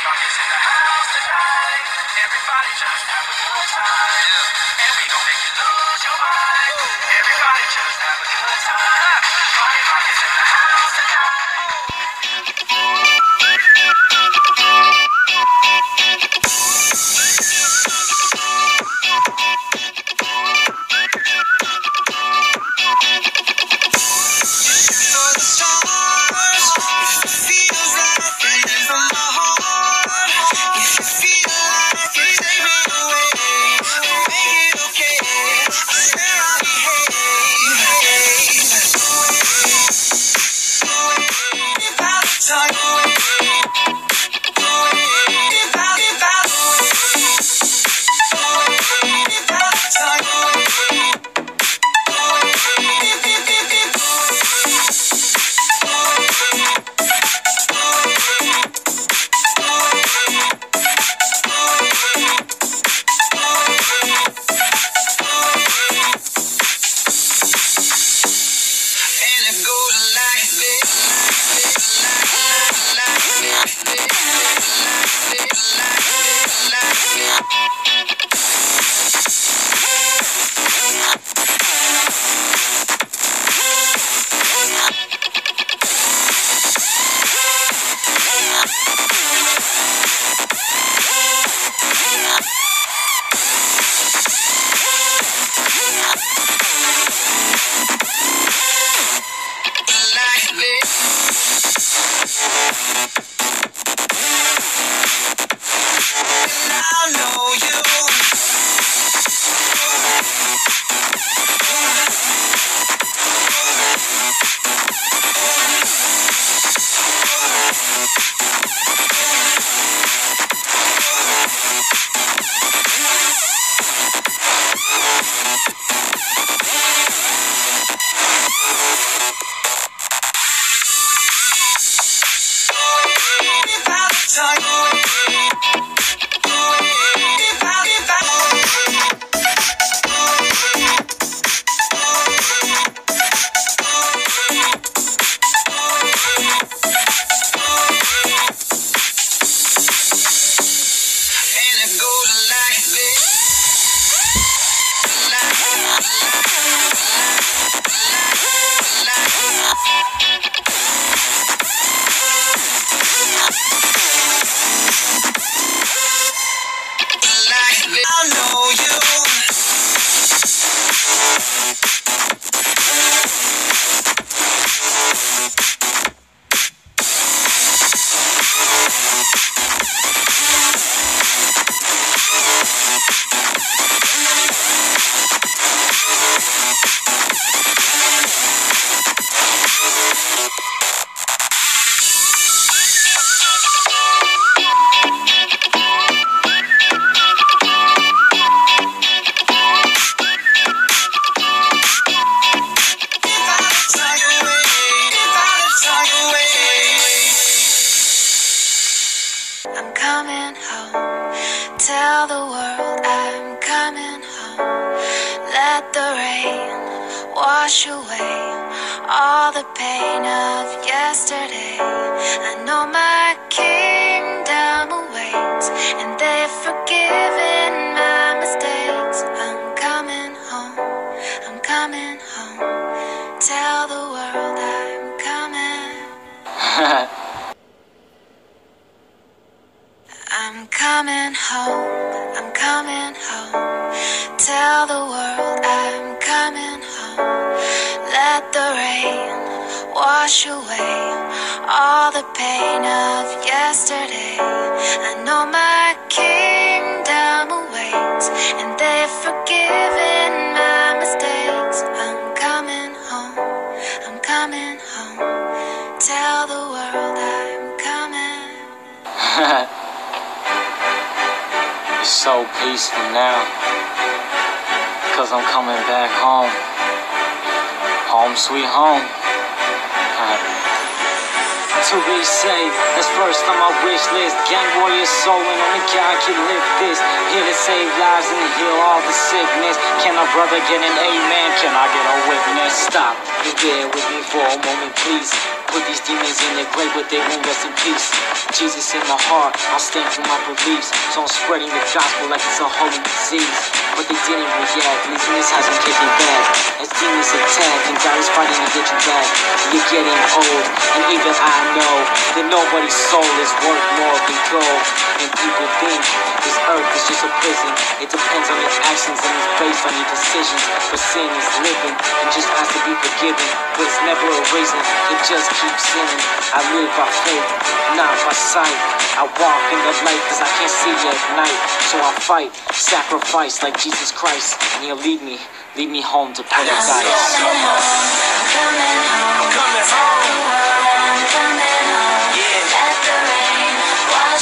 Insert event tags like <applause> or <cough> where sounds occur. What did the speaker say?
Everybody's in the house tonight. Everybody just have a good time. And we gon' make you lose your mind. Everybody just Let the rain wash away all the pain of yesterday. I know my kingdom awaits, and they've forgiven my mistakes. I'm coming home, I'm coming home. Tell the world I'm coming. <laughs> I'm coming home, I'm coming home. Tell the world I'm coming home. Let the rain wash away all the pain of yesterday. I know my kingdom awaits, and they've forgiven my mistakes. I'm coming home, I'm coming home. Tell the world I'm coming. <laughs> It's so peaceful now. Cause I'm coming back home. Home sweet home. Uh, to be safe, that's first on my wish list. Gang warrior soul, and only God can lift this. Here to save lives and heal all the sickness. Can a brother get an amen? Can I get a witness? Stop, you there with me for a moment, please. Put these demons in their grave, but they won't rest in peace. Jesus in my heart, I'll stand for my beliefs. So I'm spreading the gospel like it's a holy disease. But they didn't react, laziness hasn't kicking back. As demons attack, and God is fighting to get you back. You're getting old, and even I know nobody's soul is worth more than gold. And people think this earth is just a prison. It depends on your actions and it's based on your decisions. But sin is living and just has to be forgiven. But it's never a reason to just keep sinning. I live by faith, not by sight. I walk in the light cause I can't see at night. So I fight, sacrifice like Jesus Christ. And he'll lead me, lead me home to paradise. I'm coming home. I'm coming home. I'm coming home.